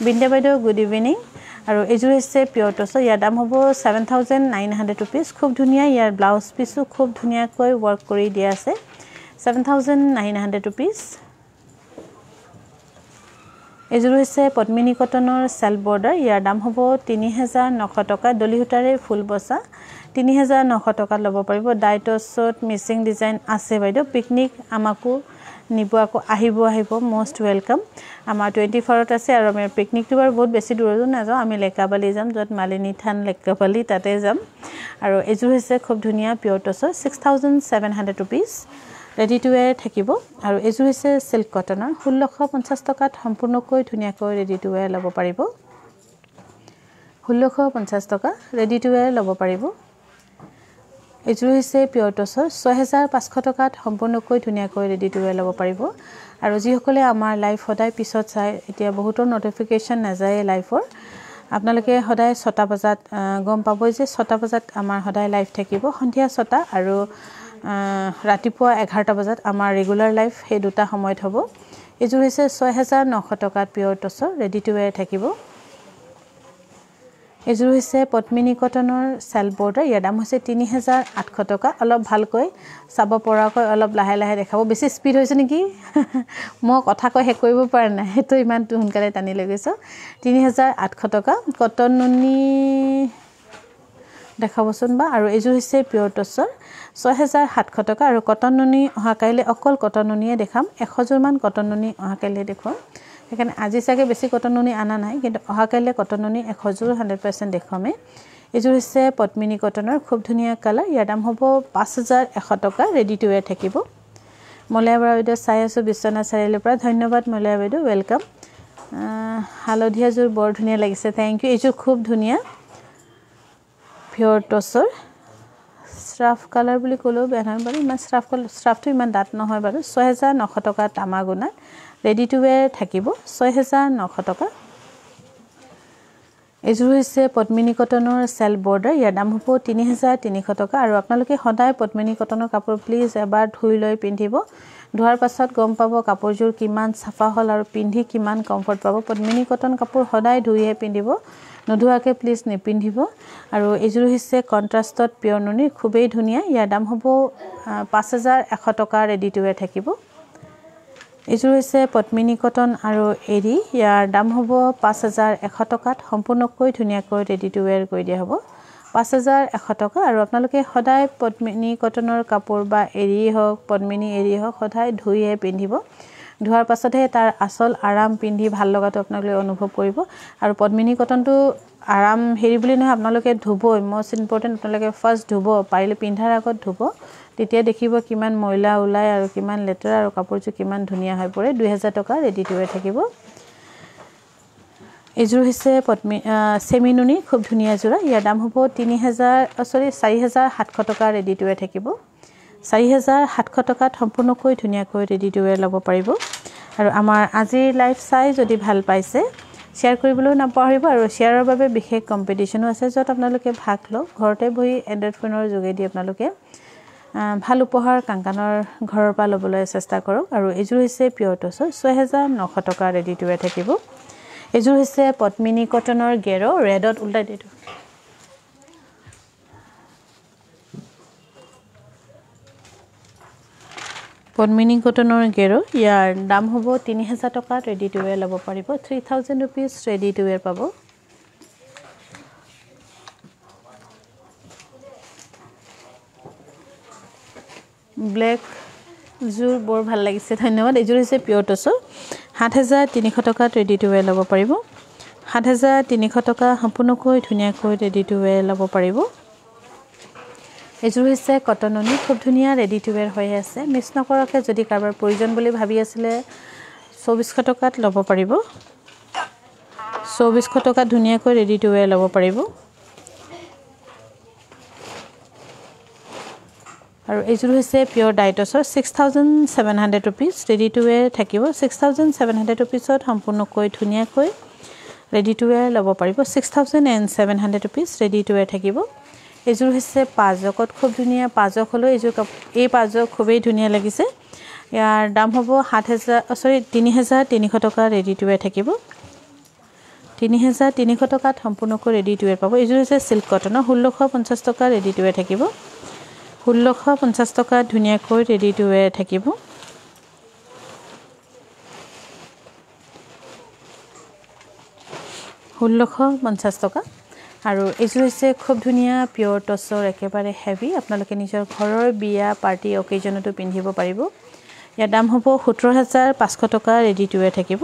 বিন্দে বাইদেউ গুড ইভিনিং আৰু এইযোৰ হৈছে পিয়ৰ টছৰ ইয়াৰ দাম হ'ব seven thousand nine hundred rupees খুব ধুনীয়া ইয়াৰ ব্লাউজ পিচো খুব ধুনীয়াকৈ ৱৰ্ক কৰি দিয়া আছে। Seven thousand nine hundred rupees এইযোৰ হৈছে পদ্মিনী কটনৰ চেল্ফ বৰ্ডাৰ। ইয়াৰ দাম হ'ব তিনি হেজাৰ নশ টকা। দলি সূতাৰে ফুল বচা তিনি হেজাৰ নশ টকাত ল'ব পাৰিব। ডাইটছত মিচিং ডিজাইন আছে বাইদেউ। পিকনিক আমাকো নিব আকৌ আহিব আহিব। Most welcome. আমাৰ টুৱেণ্টি ফ'ৰত আছে আৰু আমি পিকনিকটো বাৰু বহুত বেছি দূৰতো নাযাওঁ। আমি লেকাবালি যাম য'ত মালিনী থান লেকাবালি তাতে যাম। আৰু এইযোৰ হৈছে খুব ধুনীয়া pure টছৰ six thousand seven hundred rupees. Ready to wear থাকিব। আৰু এইযোৰ হৈছে চিল্ক কটনৰ ষোল্লশ পঞ্চাছ টকাত সম্পূৰ্ণকৈ ধুনীয়াকৈ ৰেডি টু ৱেৰ ল'ব পাৰিব। ষোল্লশ পঞ্চাছ টকা ৰেডি টু ৱেৰ ল'ব পাৰিব। এইযোৰ হৈছে পিয়ৰ টছৰ ছয় হেজাৰ পাঁচশ টকাত সম্পূৰ্ণকৈ ধুনীয়াকৈ ৰেডি টু ৱেৰ ল'ব পাৰিব। আৰু যিসকলে আমাৰ লাইভ সদায় পিছত চাই এতিয়া বহুতৰ নটিফিকেশ্যন নাযায় লাইভৰ আপোনালোকে সদায় ছটা বজাত গম পাবই যে ছটা বজাত আমাৰ সদায় লাইভ থাকিব। সন্ধিয়া ছটা আৰু ৰাতিপুৱা এঘাৰটা বজাত আমাৰ ৰেগুলাৰ লাইফ সেই দুটা সময়ত হ'ব। এইযোৰ হৈছে ছয় হেজাৰ নশ টকাত পিয়ৰ টছৰ ৰেডি টু ৱেৰ থাকিব। এইযোৰ হৈছে পদ্মিনী কটনৰ চেল বৰ্ডাৰ ইয়াৰ দাম হৈছে তিনি হেজাৰ আঠশ টকা। অলপ ভালকৈ চাব পৰাকৈ অলপ লাহে লাহে দেখাব। বেছি স্পীড হৈছে নেকি? [laughs] মই কথা কৈ শেষ কৰিব পৰা নাই সেইটো ইমান সোনকালে টানি লৈ গৈছোঁ। তিনি হেজাৰ আঠশ টকা। কটন নুনি দেখাবচোন বা। আৰু এইযোৰ হৈছে পিয়ৰ টছৰ ছয় হেজাৰ সাতশ টকা। আৰু কটন নুনি অহা কাইলৈ অকল কটন নুনিয়ে দেখাম। এশযোৰমান কটন নুনি অহা কাইলৈ দেখুৱাম। সেইকাৰণে আজি চাগে বেছি কটন নুনি অনা নাই কিন্তু অহা কাইলৈ কটন নুনি এশযোৰ হাণ্ড্ৰেড পাৰ্চেণ্ট দেখুৱামেই। এইযোৰ হৈছে পদ্মিনী কটনৰ খুব ধুনীয়া কালাৰ ইয়াৰ দাম হ'ব পাঁচ হাজাৰ এশ টকা। ৰেডি টু ৱেৰ থাকিব। মলয়া বৰা বাইদেউ চাই আছোঁ বিশ্বনাথ চাৰিআলিৰ পৰা। ধন্যবাদ মলয়া বাইদেউ ৱেলকাম হালধীয়াযোৰ বৰ ধুনীয়া লাগিছে। থেংক ইউ এইযোৰ খুব ধুনীয়া। পিয়ৰ টছৰ ষ্ট্ৰাফ কালাৰ বুলি ক'লেও বেয়া নহয় বাৰু ইমান ষ্ট্ৰাফ কালাৰ ষ্ট্ৰাফটো ইমান ডাঠ নহয় বাৰু। ছয় হেজাৰ নশ টকা তামা গুণাত ৰেডি টু ৱেৰ থাকিব। ছয় হেজাৰ নশ টকা। এইযোৰ হৈছে পদ্মিনী কটনৰ চেল বৰ্ডাৰ ইয়াৰ দাম হ'ব তিনি হেজাৰ তিনিশ টকা। আৰু আপোনালোকে সদায় পদ্মিনী কটনৰ কাপোৰ প্লিজ এবাৰ ধুই লৈ পিন্ধিব। ধোৱাৰ পাছত গম পাব কাপোৰযোৰ কিমান চাফা হ'ল আৰু পিন্ধি কিমান কমফৰ্ট পাব। পদ্মিনী কটন কাপোৰ সদায় ধুইহে পিন্ধিব। নোধোৱাকৈ প্লিজ নিপিন্ধিব। আৰু এইযোৰ হৈছে কণ্ট্ৰাষ্টত পিয়ৰ নুনি খুবেই ধুনীয়া। ইয়াৰ দাম হ'ব পাঁচ হেজাৰ এশ টকা ৰেডি টু ৱেৰ থাকিব। এইযোৰ হৈছে পদ্মিনী কটন আৰু এৰী। ইয়াৰ দাম হ'ব পাঁচ হেজাৰ এশ টকাত। সম্পূৰ্ণকৈ ধুনীয়াকৈ ৰেডি টু ৱেৰ কৰি দিয়া হ'ব। পাঁচ হেজাৰ এশ টকা। আৰু আপোনালোকে সদায় পদ্মিনী কটনৰ কাপোৰ বা এৰী হওক পদ্মিনী এৰী হওক সদায় ধুইহে পিন্ধিব। ধোৱাৰ পাছতহে তাৰ আচল আৰাম পিন্ধি ভাল লগাটো আপোনালোকে অনুভৱ কৰিব। আৰু পদ্মিনী কটনটো আৰাম হেৰি বুলি নহয় আপোনালোকে ধুবই। মষ্ট ইম্পৰ্টেণ্ট আপোনালোকে ফাৰ্ষ্ট ধুব পাৰিলে পিন্ধাৰ আগত ধুব। তেতিয়া দেখিব কিমান ময়লা ওলায় আৰু কিমান লেতেৰা আৰু কাপোৰযোৰ কিমান ধুনীয়া হৈ পৰে। দুহেজাৰ টকা ৰেডি টু ৱেৰ থাকিব। এইযোৰ হৈছে পদ্মী চেমি নুনি খুব ধুনীয়া যোৰা ইয়াৰ দাম হ'ব তিনি হেজাৰ চৰি চাৰি হেজাৰ সাতশ টকা ৰেডি টু ৱেৰ থাকিব। চাৰি হেজাৰ সাতশ টকাত সম্পূৰ্ণকৈ ধুনীয়াকৈ ৰেডি ৱেৰ ল'ব পাৰিব। আৰু আমাৰ আজিৰ লাইভ চাই যদি ভাল পাইছে শ্বেয়াৰ কৰিবলৈও নাপাহৰিব আৰু শ্বেয়াৰৰ বাবে বিশেষ কম্পিটিশ্যনো আছে য'ত আপোনালোকে ভাগ লওক। ঘৰতে বহি এণ্ড্ৰইড ফোনৰ যোগেদি আপোনালোকে ভাল উপহাৰ কাংকানৰ ঘৰৰ পৰা ল'বলৈ চেষ্টা কৰক। আৰু এইযোৰ হৈছে পিয়ৰ টছৰ ছয় হেজাৰ নশ টকা ৰেডি টু ৱেৰ থাকিব। এইযোৰ হৈছে পদ্মিনী কটনৰ গেৰ ৰেডত ওল্টাই দিছোঁ পদ্মিনী কটনৰ গেৰো ইয়াৰ দাম হ'ব তিনি হাজাৰ টকাত ৰেডি টু ৱেৰ ল'ব পাৰিব। Three thousand rupees ready to wear পাব। ব্লেক যোৰ বৰ ভাল লাগিছে ধন্যবাদ। এইযোৰ হৈছে পিয়ৰ টচৰ সাত হাজাৰ তিনিশ টকাত ৰেডি টু ৱেৰ ল'ব পাৰিব। সাত হাজাৰ তিনিশ টকা সম্পূৰ্ণকৈ ধুনীয়াকৈ ৰেডি টু ৱেৰ ল'ব পাৰিব। এইযোৰ হৈছে কটননি খুব ধুনীয়া ৰেডি টু ৱেৰ হৈ আছে। মিক্স নকৰাকৈ যদি কাৰোবাৰ প্ৰয়োজন বুলি ভাবি আছিলে চৌবিছশ টকাত ল'ব পাৰিব। চৌবিছশ টকাত ধুনীয়াকৈ ৰেডি টু ৱেৰ ল'ব পাৰিব। আৰু এইযোৰ হৈছে পিয়ৰ ডাইটছৰ six thousand seven hundred rupees ready to wear থাকিব। ছিক্স থাউজেণ্ড ছেভেন হাণ্ড্ৰেড ৰুপিজত সম্পূৰ্ণকৈ ধুনীয়াকৈ ৰেডি টু ৱেৰ ল'ব পাৰিব। Six thousand and seven hundred rupees ready to wear থাকিব। এইযোৰ হৈছে পাজকত খুব ধুনীয়া পাজক হ'লেও এইযোৰ কাপ এই পাজক খুবেই ধুনীয়া লাগিছে। ইয়াৰ দাম হ'ব সাত হেজাৰ চৰি তিনি হেজাৰ তিনিশ টকা ৰেডি টু ৱেৰ থাকিব। তিনি হেজাৰ তিনিশ টকাত সম্পূৰ্ণকৈ ৰেডি টু ৱেৰ পাব। এইযোৰ হৈছে চিল্ক কটনৰ ষোল্লশ পঞ্চাছ টকা ৰেডি টু ৱেৰ থাকিব। ষোল্লশ পঞ্চাছ টকাত ধুনীয়াকৈ ৰেডি টু ৱেৰ থাকিব। ষোল্লশ পঞ্চাছ টকা। আৰু এইযোৰ হৈছে খুব ধুনীয়া পিয়ৰ টচৰ একেবাৰে হেভি আপোনালোকে নিজৰ ঘৰৰ বিয়া পাৰ্টি অকেজনতো পিন্ধিব পাৰিব। ইয়াৰ দাম হ'ব সোতৰ হাজাৰ পাঁচশ টকা ৰেডি টু ৱেৰ থাকিব।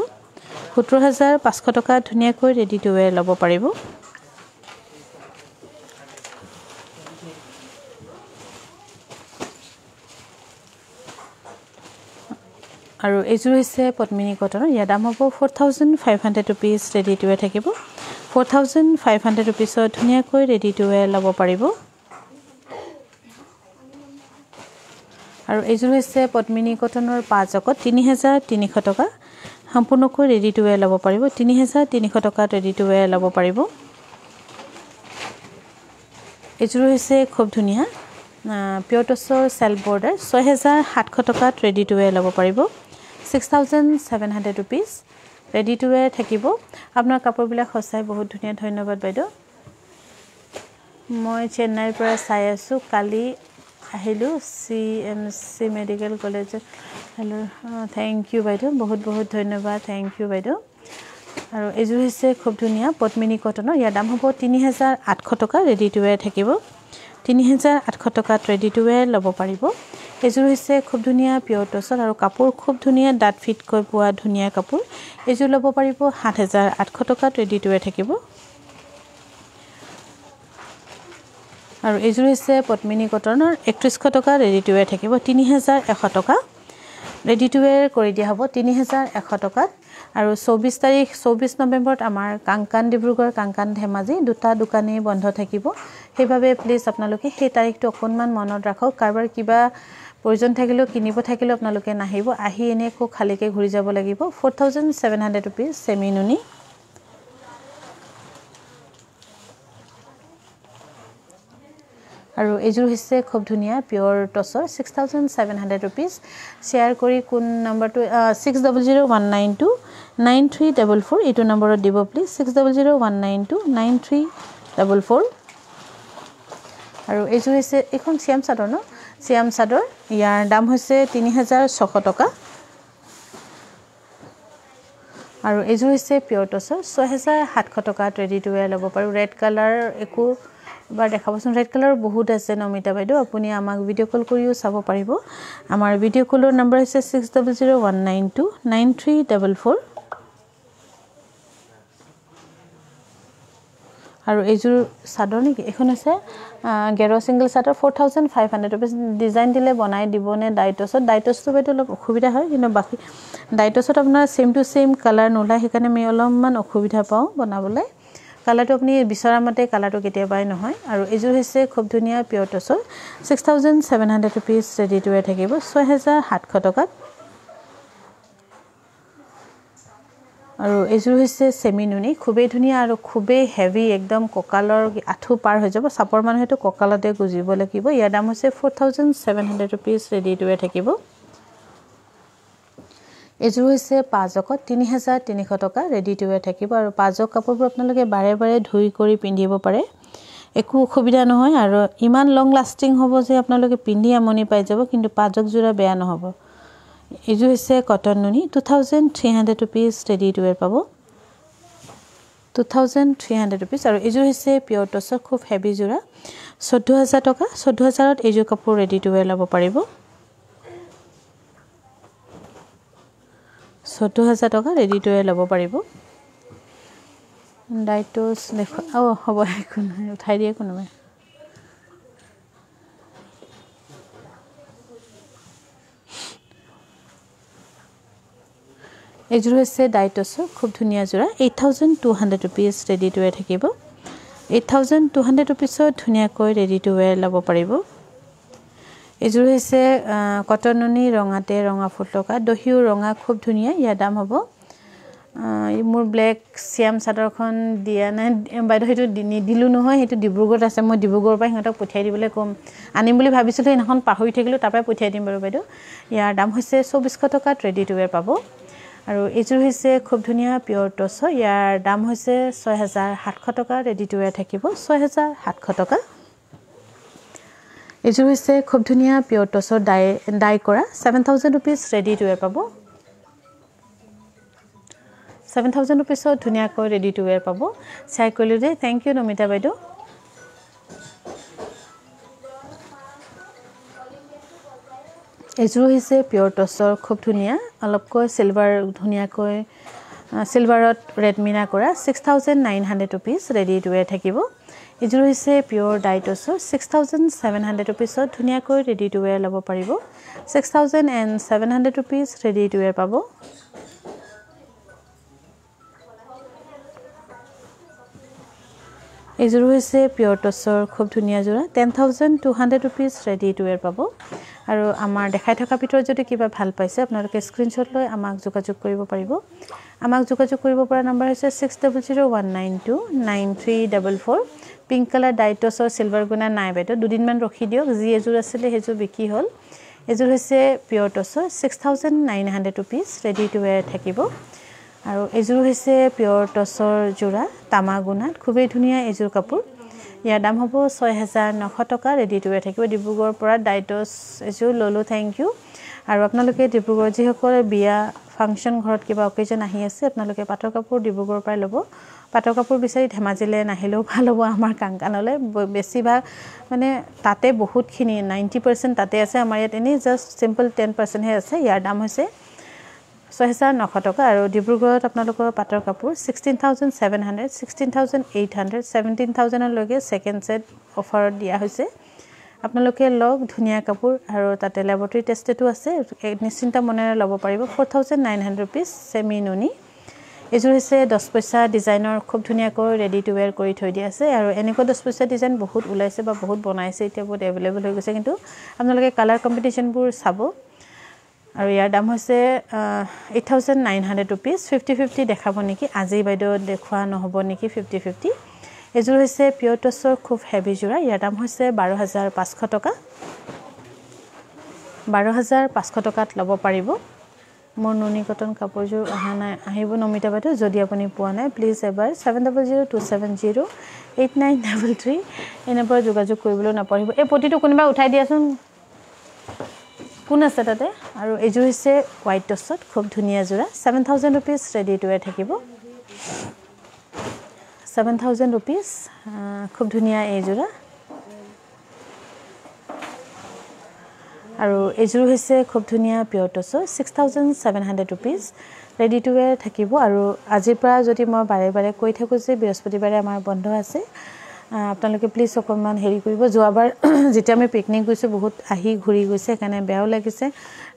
সোতৰ হাজাৰ পাঁচশ টকাত ধুনীয়াকৈ ৰেডি টু ৱেৰ ল'ব পাৰিব। আৰু এইযোৰ হৈছে পদ্মিনী কটনৰ ইয়াৰ দাম হ'ব four thousand five hundred rupees ready to wear থাকিব। ফ'ৰ থাউজেণ্ড ফাইভ হাণ্ড্ৰেড ৰুপিজত ধুনীয়াকৈ ৰেডি টু ৱেৰ ল'ব পাৰিব। আৰু এইযোৰ হৈছে পদ্মিনী কটনৰ পাঁচজকত তিনি হেজাৰ তিনিশ টকা। সম্পূৰ্ণকৈ ৰেডি টু ৱেৰ ল'ব পাৰিব। তিনি হেজাৰ তিনিশ টকাত ৰেডি টু ৱেৰ ল'ব পাৰিব। এইযোৰ হৈছে খুব ধুনীয়া পিয়ৰ টচৰ চেল্ফ বৰ্ডাৰ। ছয় হেজাৰ সাতশ টকাত ৰেডি টু ৱেৰ ল'ব পাৰিব। Six thousand seven hundred rupees ready to wear থাকিব। আপোনাৰ কাপোৰবিলাক সঁচাই বহুত ধুনীয়া। ধন্যবাদ বাইদেউ। মই চেন্নাইৰ পৰা চাই আছোঁ। কালি আহিলোঁ চি এম চি মেডিকেল কলেজত। হেল্ল' থেংক ইউ বাইদেউ। বহুত বহুত ধন্যবাদ। থেংক ইউ বাইদেউ। আৰু এইযোৰ হৈছে খুব ধুনীয়া পদ্মিনী কটনৰ। ইয়াৰ দাম হ'ব তিনি হেজাৰ আঠশ টকা। ৰেডি টু ৱেৰ থাকিব। তিনি হেজাৰ আঠশ টকাত ৰেডি টু ৱেৰ ল'ব পাৰিব। এইযোৰ হৈছে খুব ধুনীয়া পিয়ৰ টচত আৰু কাপোৰ খুব ধুনীয়া ডাঠ ফিটকৈ পোৱা ধুনীয়া কাপোৰ। এইযোৰ ল'ব পাৰিব সাত হেজাৰ আঠশ টকাত ৰেডি টু ৱেৰ থাকিব। আৰু এইযোৰ হৈছে পদ্মিনী কটনৰ একত্ৰিছশ টকা ৰেডি টু ৱেৰ থাকিব তিনি হেজাৰ এশ টকা। ৰেডি টু ৱেৰ কৰি দিয়া হ'ব তিনি হেজাৰ এশ টকাত আৰু চৌবিছ তাৰিখ চৌবিছ নৱেম্বৰত আমাৰ কাংকান ডিব্ৰুগড় কাংকান ধেমাজি দুটা দোকানেই বন্ধ থাকিব। সেইবাবে প্লিজ আপোনালোকে সেই তাৰিখটো অকণমান মনত ৰাখক। কাৰোবাৰ কিবা প্ৰয়োজন থাকিলেও কিনিব থাকিলেও আপোনালোকে নাহিব। আহি এনেই আকৌ খালীকৈ ঘূৰি যাব লাগিব। Four thousand seven hundred rupees semi নুনি। আৰু এইযোৰ হৈছে খুব ধুনীয়া pure টচৰ six thousand seven hundred rupees share কৰি কোন নম্বৰটো six double zero' one nine two nine three double four এইটো নম্বৰত দিব please six double zero' one nine two nine three double four আৰু এইযোৰ হৈছে এইখন চিয়াম চাদৰ ন? চিয়াম চাদৰ। ইয়াৰ দাম হৈছে তিনি হাজাৰ ছশ টকা। আৰু এইযোৰ হৈছে পিয়ৰ টচৰ। ছয় হেজাৰ সাতশ টকাত ৰেডি টু ৱেৰ ল'ব পাৰোঁ। ৰেড কালাৰ একো এবাৰ দেখাবচোন। ৰেড কালাৰ বহুত আছে নমিতা বাইদেউ? আপুনি আমাক ভিডিঅ' কল কৰিও চাব পাৰিব। আমাৰ ভিডিঅ' কলৰ নম্বৰ হৈছে six double zero' one nine two nine three double four. আৰু এইযোৰ চাদৰ নেকি? এইখন হৈছে গেৰ ছিংগল চাদৰ four thousand five hundred rupees design দিলে বনাই দিবনে ডাইটছত ডাইটছটো বাইদেউ অলপ অসুবিধা হয় কিন্তু বাকী ডাইটছত আপোনাৰ ছেইম টু ছেইম কালাৰ নোলায় সেইকাৰণে আমি অলপমান অসুবিধা পাওঁ বনাবলৈ। কালাৰটো আপুনি বিচৰা মতে কালাৰটো কেতিয়াবাই নহয়। আৰু এইযোৰ হৈছে খুব ধুনীয়া pure টচৰ six thousand seven hundred rupees ready to wear থাকিব ছয় হেজাৰ সাতশ টকাত। আৰু এইযোৰ হৈছে চেমি নুনি খুবেই ধুনীয়া আৰু খুবেই হেভি একদম কঁকালৰ আঁঠু পাৰ হৈ যাব। চাপৰ মানুহেতো কঁকালতে গুজিব লাগিব। ইয়াৰ দাম হৈছে four thousand seven hundred rupees ready to wear থাকিব। এইযোৰ হৈছে পাঁচজকত তিনি হাজাৰ তিনিশ টকা ৰেডি টু ৱেৰ থাকিব। আৰু পাঁচজক কাপোৰবোৰ আপোনালোকে বাৰে বাৰে ধুই কৰি পিন্ধিব পাৰে। একো অসুবিধা নহয়। আৰু ইমান লং লাষ্টিং হ'ব যে আপোনালোকে পিন্ধি আমনি পাই যাব কিন্তু পাঁচজকযোৰা বেয়া নহ'ব। এইযোৰ হৈছে কটন নুনি two thousand three hundred rupees ready to wear পাব। Two thousand three hundred rupees আৰু এইযোৰ হৈছে পিয়ৰ টচৰ খুব হেভি যোৰা চৈধ্য হাজাৰ টকা চৈধ্য হাজাৰত এইযোৰ কাপোৰ ৰেডি টু ৱেৰ ল'ব পাৰিব। চৈধ্য হাজাৰ টকা ৰেডি টু ৱেৰ ল'ব পাৰিব। ডাইটছ দেখুৱা অঁ হ'ব একো নহয় উঠাই দিয়ে কোনোবাই এইযোৰ হৈছে ডাইটছৰ খুব ধুনীয়া যোৰা eight thousand two hundred rupees ready to wear থাকিব এইট থাউজেণ্ড টু হাণ্ড্ৰেড ৰুপিজত ধুনীয়াকৈ ৰেডি টু ৱেৰ ল'ব পাৰিব। এইযোৰ হৈছে কটন নুনি ৰঙাতে ৰঙা ফুল থকা দহিও ৰঙা খুব ধুনীয়া ইয়াৰ দাম হ'ব। মোৰ ব্লেক চিয়াম চাদৰখন দিয়া নাই। বাইদেউ সেইটো নিদিলোঁ নহয় সেইটো ডিব্ৰুগড়ত আছে মই ডিব্ৰুগড়ৰ পৰা সিহঁতক পঠিয়াই দিবলৈ ক'ম। আনিম বুলি ভাবিছিলোঁ সেইদিনাখন পাহৰি থাকিলোঁ তাৰপৰাই পঠিয়াই দিম বাৰু বাইদেউ। ইয়াৰ দাম হৈছে চৌবিছশ টকাত ৰেডি টু ৱেৰ পাব। আৰু এইযোৰ হৈছে খুব ধুনীয়া পিয়ৰ টচৰ ইয়াৰ দাম হৈছে ছয় হেজাৰ সাতশ টকা ৰেডি টু ৱেৰ থাকিব ছয় হেজাৰ সাতশ টকা। এইযোৰ হৈছে খুব ধুনীয়া পিয়ৰ টচৰ ডাই ডাই কৰা। Seven thousand rupees ready to wear পাব। ছেভেন থাউজেণ্ড ৰুপিজত ধুনীয়াকৈ ৰেডি টু ৱেৰ পাব। চাই কৰিলোঁ দেই। থেংক ইউ নমিতা বাইদেউ। এইযোৰ হৈছে পিয়ৰ টচৰ খুব ধুনীয়া অলপকৈ চিলভাৰ ধুনীয়াকৈ চিলভাৰত ৰেডমিনা কৰা six thousand nine hundred rupees ready to wear থাকিব। এইযোৰ হৈছে পিয়'ৰ ডাইটছৰ ছিক্স থাউজেণ্ড ছেভেন হাণ্ড্ৰেড ৰুপিজত ধুনীয়াকৈ ৰেডি টু ৱেৰ ল'ব পাৰিব। Six thousand and seven hundred rupees ready to wear পাব। এইযোৰ হৈছে পিয়'ৰ টচৰ খুব ধুনীয়া যোৰা। Ten thousand two hundred rupees ready to wear পাব। আৰু আমাৰ দেখাই থকা ভিতৰত যদি কিবা ভাল পাইছে আপোনালোকে স্ক্ৰীণশ্বট লৈ আমাক যোগাযোগ কৰিব পাৰিব। আমাক যোগাযোগ কৰিব পৰা নম্বৰ হৈছে six double zero' one nine two nine three double four pink colour ডাইটছৰ silver গুণা নাই বাইদেউ দুদিনমান ৰখি দিয়ক। যি এযোৰ আছিলে সেইযোৰ বিক্ৰী হ'ল। এযোৰ হৈছে pure টচৰ six thousand nine hundred rupees ready to wear থাকিব। আৰু এযোৰ হৈছে পিয়'ৰ টচৰ যোৰা তামা গুণাত খুবেই ধুনীয়া এযোৰ কাপোৰ। ইয়াৰ দাম হ'ব ছয় হেজাৰ নশ টকা। ৰেডি টু ৱেৰ থাকিব ডিব্ৰুগড়ৰ পৰা। ডাইটছ এযোৰ ল'লোঁ থেংক ইউ আৰু আপোনালোকে ডিব্ৰুগড় যিসকলে বিয়া ফাংচন ঘৰত কিবা অকেজন আহি আছে আপোনালোকে পাটৰ কাপোৰ ডিব্ৰুগড়ৰ পৰাই ল'ব। পাটৰ কাপোৰ বিচাৰি ধেমাজিলৈ নাহিলেও ভাল হ'ব আমাৰ কাংকানলৈ। বেছিভাগ মানে তাতে বহুতখিনি নাইণ্টি পাৰ্চেণ্ট তাতে আছে। আমাৰ ইয়াত এনেই জাষ্ট চিম্পল টেন পাৰ্চেণ্টহে আছে। ইয়াৰ দাম হৈছে ছয় হেজাৰ নশ টকা আৰু ডিব্ৰুগড়ত আপোনালোকৰ পাটৰ কাপোৰ sixteen thousand seven hundred sixteen thousand eight hundred seventeen থাউজেণ্ডলৈকে second set অফাৰত দিয়া হৈছে। আপোনালোকে লওক ধুনীয়া কাপোৰ আৰু তাতে লেবৰেটৰী টেষ্টেডো আছে। নিশ্চিন্ত মনেৰে ল'ব পাৰিব। Four thousand nine hundred rupees semi নুনি এইযোৰ হৈছে দহ পইচা ডিজাইনৰ খুব ধুনীয়াকৈ ৰেডি টু ৱেৰ কৰি থৈ দিয়া আছে। আৰু এনেকুৱা দহ পইচা ডিজাইন বহুত ওলাইছে বা বহুত বনাইছে এতিয়া বহুত এভেইলেবল হৈ গৈছে। কিন্তু আপোনালোকে কালাৰ কম্পিটিশ্যনবোৰ চাব। আৰু ইয়াৰ দাম হৈছে eight thousand nine hundred rupees fifty fifty দেখাব নেকি? আজি বাইদেউ দেখুওৱা নহ'ব নেকি ফিফটি ফিফটি এইযোৰ হৈছে পিয়ৰ টচৰ খুব হেভি যোৰা। ইয়াৰ দাম হৈছে বাৰ হাজাৰ পাঁচশ টকা। বাৰ হাজাৰ পাঁচশ টকাত ল'ব পাৰিব। মোৰ নুনি কটন কাপোৰযোৰ অহা নাই। আহিব নমিতা বাইদেউ যদি আপুনি পোৱা নাই প্লিজ এবাৰ seven double zero' two seven zero' eight nine double three এনে পৰা যোগাযোগ কৰিবলৈ নাপাহৰিব এই পতিটো কোনোবাই উঠাই দিয়াচোন। কোন আছে তাতে? আৰু এইযোৰ হৈছে হোৱাইট টচত খুব ধুনীয়া যোৰা। Seven thousand rupees ready to wear থাকিব। ছেভেন থাউজেণ্ড ৰুপিজ খুব ধুনীয়া এইযোৰা আৰু এইযোৰ হৈছে খুব ধুনীয়া pure টচৰ six thousand seven hundred rupees ready to wear থাকিব। আৰু আজিৰ পৰা যদি মই বাৰে বাৰে কৈ থাকোঁ যে বৃহস্পতিবাৰে আমাৰ বন্ধ আছে আপোনালোকে প্লিজ অকণমান হেৰি কৰিব। যোৱাবাৰ [clears throat] যেতিয়া আমি পিকনিক গৈছোঁ বহুত আহি ঘূৰি গৈছে সেইকাৰণে বেয়াও লাগিছে।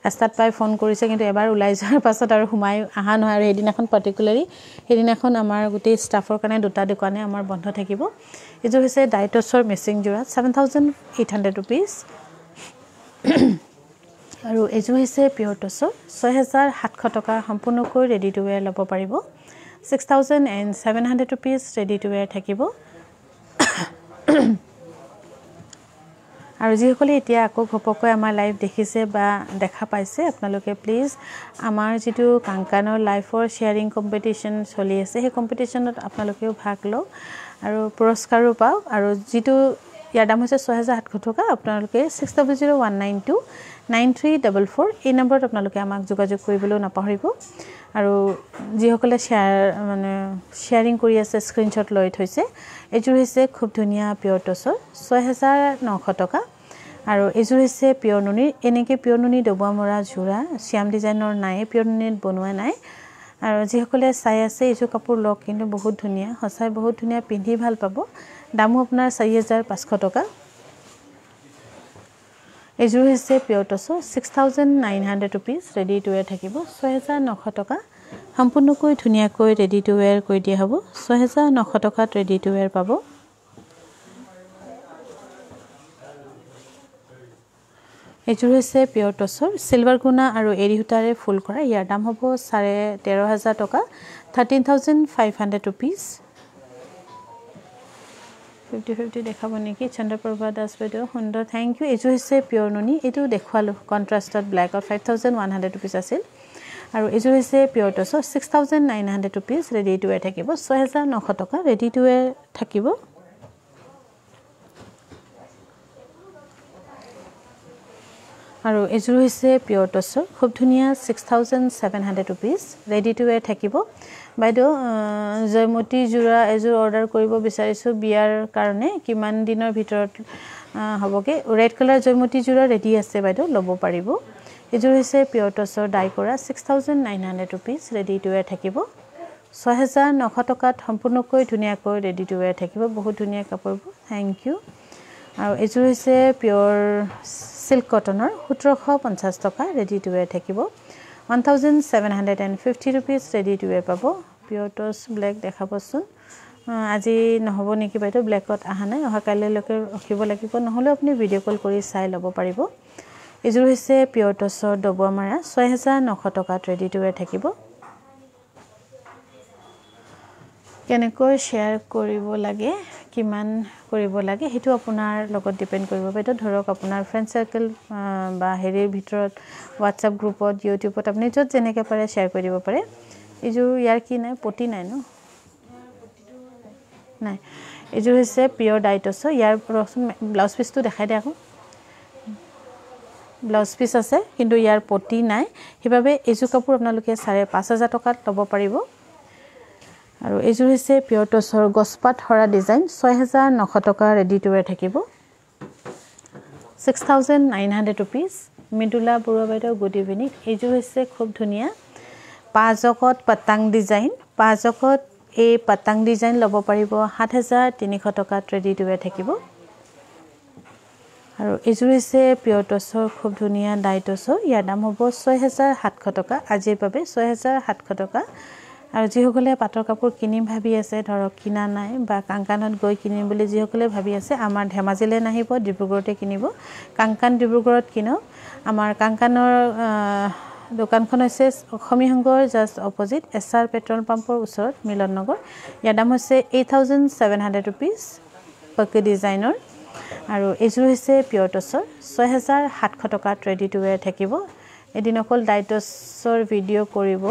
ৰাস্তাত পাই ফোন কৰিছে কিন্তু এবাৰ ওলাই যোৱাৰ পাছত আৰু সোমাই অহা নহয়। আৰু সেইদিনাখন পাৰ্টিকুলাৰলি সেইদিনাখন আমাৰ গোটেই ষ্টাফৰ কাৰণে দুটা দোকানে আমাৰ বন্ধ থাকিব। এইযোৰ হৈছে ডাইটছৰ মেচিং যোৰা seven thousand eight hundred rupees আৰু এইযোৰ হৈছে পিয়ৰ টচৰ ছয় হেজাৰ সাতশ টকা সম্পূৰ্ণকৈ ৰেডি টু ৱেৰ ল'ব পাৰিব। Six thousand and seven hundred rupees ready to wear থাকিব। [coughs] আৰু যিসকলে এতিয়া আকৌ ঘপককৈ আমাৰ লাইভ দেখিছে বা দেখা পাইছে আপোনালোকে প্লিজ আমাৰ যিটো কাংকানৰ লাইফৰ শ্বেয়াৰিং কম্পিটিশ্যন চলি আছে সেই কম্পিটিশ্যনত আপোনালোকেও ভাগ লওক আৰু পুৰস্কাৰো পাওক। আৰু যিটো ইয়াৰ দাম হৈছে ছয় সাতশ টকা। আপোনালোকে six double zero' one nine two nine three double four এই নম্বৰত আপোনালোকে আমাক যোগাযোগ কৰিবলৈও নাপাহৰিব। আৰু যিসকলে শ্বেয়াৰ মানে শ্বেয়াৰিং কৰি আছে স্ক্ৰীণশ্বট লৈ থৈছে এইযোৰ হৈছে খুব ধুনীয়া পিয়ৰ টচৰ ছয় হেজাৰ নশ টকা। আৰু এইযোৰ হৈছে পিয়ৰ নুনিৰ এনেকৈ পিয়ৰ নুনি ডবোৱা মৰা যোৰা শ্যাম ডিজাইনৰ নাই পিয়ৰ নুনিত বনোৱা নাই। আৰু যিসকলে চাই আছে এইযোৰ কাপোৰ লওক কিন্তু বহুত ধুনীয়া সঁচাই বহুত ধুনীয়া পিন্ধি ভাল পাব। দামো আপোনাৰ চাৰি হেজাৰ পাঁচশ টকা। এইযোৰ হৈছে pure টচৰ six thousand nine hundred rupees ready to wear থাকিব। ছয় হেজাৰ নশ টকা। সম্পূৰ্ণকৈ ধুনীয়াকৈ ৰেডি টু ৱেৰ কৰি দিয়া হ'ব। ছয় হেজাৰ নশ টকাত ৰেডি টু ৱেৰ পাব। এইযোৰ হৈছে পিয়ৰ টচৰ চিলভাৰ গুণা আৰু এৰী সূতাৰে ফুল কৰা। ইয়াৰ দাম হ'ব চাৰে তেৰ হাজাৰ টকা। Thirteen thousand five hundred rupees fifty fifty দেখাব নেকি। চন্দ্ৰপ্ৰভা দাস বাইদেউ সুন্দৰ থেংক ইউ এইযোৰ হৈছে পিয়ৰ নুনি। এইটো দেখুৱালোঁ কণ্ট্ৰাষ্টত ব্লেকত five thousand one hundred rupees আছিল। আৰু এইযোৰ হৈছে pure টচৰ six thousand nine hundred rupees ready to wear থাকিব। ছয় হেজাৰ নশ টকা ৰেডি টু ৱেৰ থাকিব। আৰু এইযোৰ হৈছে পিয়ৰ টচৰ খুব ধুনীয়া six thousand seven hundred rupees ready to wear থাকিব। বাইদেউ জয়মতী যোৰা এযোৰ অৰ্ডাৰ কৰিব বিচাৰিছোঁ বিয়াৰ কাৰণে কিমান দিনৰ ভিতৰত হ'বগৈ? ৰেড কালাৰ জয়মতী যোৰা ৰেডি আছে বাইদেউ ল'ব পাৰিব। এইযোৰ হৈছে পিয়ৰ টচৰ ডাই কৰা six thousand nine hundred rupees ready to wear থাকিব। ছয় হেজাৰ নশ টকাত সম্পূৰ্ণকৈ ধুনীয়াকৈ ৰেডি টু ৱেৰ থাকিব বহুত ধুনীয়া কাপোৰবোৰ থেংক ইউ আৰু এইযোৰ হৈছে পিয়ৰ চিল্ক কটনৰ সোতৰশ পঞ্চাছ টকা ৰেডি টু ৱেৰ থাকিব। One thousand seven hundred and fifty rupees ready to wear পাব। পিয়ৰ টচ ব্লেক দেখাবচোন। আজি নহ'ব নেকি বাইদেউ? ব্লেকত অহা নাই অহা কাইলৈলৈকে ৰখিব লাগিব। নহ'লেও আপুনি ভিডিঅ' কল কৰি চাই ল'ব পাৰিব। এইযোৰ হৈছে পিয়ৰ টচৰ ডবোৱা মাৰা ছয় হেজাৰ নশ টকাত ৰেডি টু ৱেৰ থাকিব। কেনেকৈ শ্বেয়াৰ কৰিব লাগে কিমান কৰিব লাগে সেইটো আপোনাৰ লগত ডিপেণ্ড কৰিব। বাইদেউ ধৰক আপোনাৰ ফ্ৰেণ্ড চাৰ্কেল বা হেৰিৰ ভিতৰত হোৱাটছআপ গ্ৰুপত ইউটিউবত আপুনি য'ত যেনেকৈ পাৰে শ্বেয়াৰ কৰি দিব পাৰে। এইযোৰ ইয়াৰ কি নাই? পতি নাই ন? নাই। এইযোৰ হৈছে পিয়ৰ ডাইটছো ইয়াৰ ৰচোন ব্লাউজ পিচটো দেখাই দিয়া আকৌ ব্লাউজ পিচ আছে কিন্তু ইয়াৰ পতি নাই। সেইবাবে এইযোৰ কাপোৰ আপোনালোকে চাৰে পাঁচ হাজাৰ টকাত ল'ব পাৰিব। আৰু এইযোৰ হৈছে পিয়ৰ টচৰ গছপাত সৰা ডিজাইন। ছয় হেজাৰ নশ টকা ৰেডি টু ৱেৰ থাকিব। Six thousand nine hundred rupees. Mridula Barua বাইদেউ গুড ইভিনিং। এইযোৰ হৈছে খুব ধুনীয়া। পাঁচজকত পাতাং ডিজাইন। পাঁচজকত এই পাতাং ডিজাইন ল'ব পাৰিব। সাত হেজাৰ তিনিশ টকাত ৰেডি টু ৱেৰ থাকিব। আৰু এইযোৰ হৈছে পিয়ৰ টচৰ খুব ধুনীয়া ডাই টচৰ ইয়াৰ দাম হ'ব ছয় হেজাৰ সাতশ টকা। আজিৰ বাবে ছয় হেজাৰ সাতশ টকা। আৰু যিসকলে পাটৰ কাপোৰ কিনিম ভাবি আছে ধৰক কিনা নাই বা কাংকানত গৈ কিনিম বুলি যিসকলে ভাবি আছে আমাৰ ধেমাজিলৈ নাহিব ডিব্ৰুগড়তে কিনিব। কাংকান ডিব্ৰুগড়ত কিনক আমাৰ কাংকানৰ দোকানখন হৈছে অসমীয়া সংঘৰ just opposite S R petrol পাম্পৰ ওচৰত মিলন নগৰ। ইয়াৰ দাম হৈছে eight thousand seven hundred rupees পকে ডিজাইনৰ। আৰু এইযোৰ হৈছে পিয়ৰ টচৰ ছয় হেজাৰ সাতশ টকাত ৰেডি টু ৱেৰ থাকিব। এদিন অকল ডাইটছৰ ভিডিঅ' কৰিব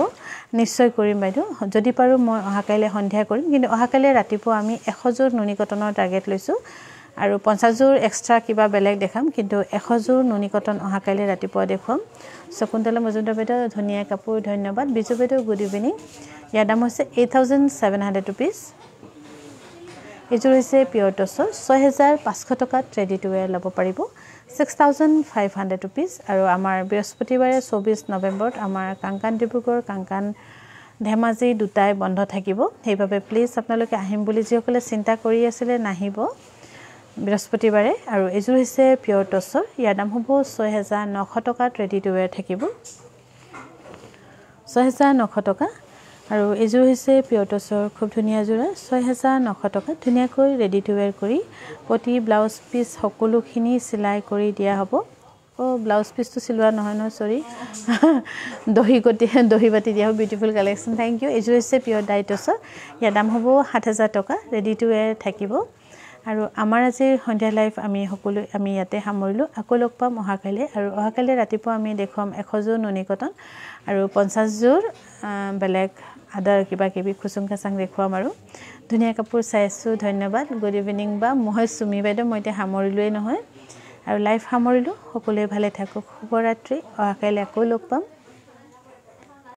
নিশ্চয় কৰিম বাইদেউ। যদি পাৰোঁ মই অহাকাইলৈ সন্ধিয়া কৰিম কিন্তু অহাকাইলৈ ৰাতিপুৱা আমি এশযোৰ নুনি কটনৰ টাৰ্গেট লৈছোঁ আৰু পঞ্চাছযোৰ এক্সট্ৰা কিবা বেলেগ দেখাম কিন্তু এশযোৰ নুনি কটন অহাকাইলৈ ৰাতিপুৱা দেখুৱাম। শকুন্তলা মজুমদাৰ বাইদেউ ধুনীয়া কাপোৰ ধন্যবাদ। বিজু বাইদেউ গুড ইভিনিং ইয়াৰ দাম হৈছে eight thousand seven hundred rupees এইযোৰ হৈছে পিয়ৰ টচৰ ছয় হেজাৰ পাঁচশ টকাত ৰেডি টু ৱেৰ ল'ব পাৰিব। Six thousand five hundred rupees আৰু আমাৰ বৃহস্পতিবাৰে চৌবিছ নৱেম্বৰত আমাৰ কাংকান ডিব্ৰুগড় কাংকান ধেমাজি দুটাই বন্ধ থাকিব। সেইবাবে প্লিজ আপোনালোকে আহিম বুলি যিসকলে চিন্তা কৰি আছিলে নাহিব বৃহস্পতিবাৰে। আৰু এইযোৰ হৈছে পিয়ৰ টচৰ ইয়াৰ দাম হ'ব ছয় হেজাৰ নশ টকাত ৰেডি টু ৱেৰ থাকিব। ছয় হেজাৰ নশ টকা। আৰু এইযোৰ হৈছে পিয়ৰ টচৰ খুব ধুনীয়া যোৰা ছয় হেজাৰ নশ টকাত ধুনীয়াকৈ ৰেডি টু ৱেৰ কৰি প্ৰতি ব্লাউজ পিচ সকলোখিনি চিলাই কৰি দিয়া হ'ব। অঁ ব্লাউজ পিচটো চিলোৱা নহয় নহয় চৰি [laughs] দহি গতি দহি বাতি দিয়া হ'ব বিউটিফুল কালেকশ্যন থেংক ইউ এইযোৰ হৈছে পিয়ৰ ডাইটছৰ ইয়াৰ দাম হ'ব সাত হেজাৰ টকা। ৰেডি টু ৱেৰ থাকিব। আৰু আমাৰ আজিৰ সন্ধিয়া লাইফ আমি সকলো আমি ইয়াতে সামৰিলোঁ। আকৌ লগ পাম অহাকাইলৈ। আৰু অহাকাইলৈ ৰাতিপুৱা আমি দেখুৱাম এশযোৰ নুনি কটন আৰু পঞ্চাছযোৰ বেলেগ আদাৰ কিবা কিবি খুচুং খাচাং দেখুৱাম আৰু। ধুনীয়া কাপোৰ চাইছোঁ ধন্যবাদ। গুড ইভিনিং বা মই চুমি বাইদেউ মই এতিয়া সামৰিলোৱেই নহয়। আৰু লাইভ সামৰিলোঁ। সকলোৱে ভালে থাকক। শুভৰাত্ৰি। অহা কাইলৈ আকৌ লগ পাম।